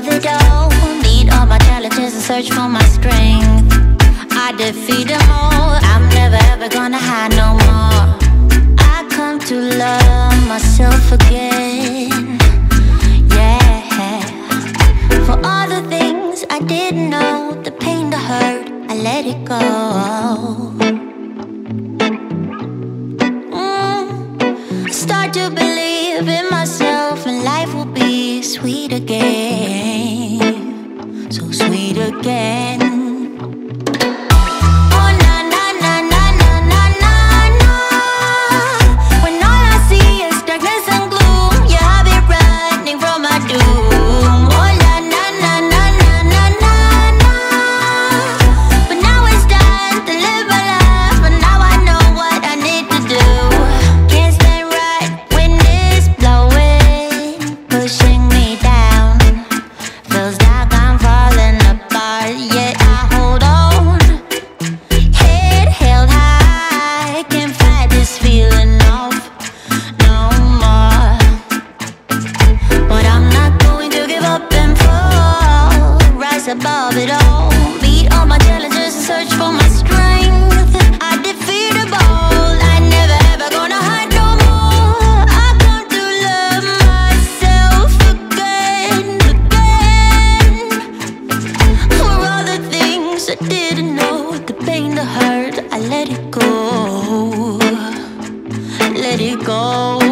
the door Need all my challenges and search for my strength. I defeat them all. I'm never ever gonna hide no more. I come to love myself again. Yeah. For all the things I didn't know The pain, the hurt, I let it go. let it go.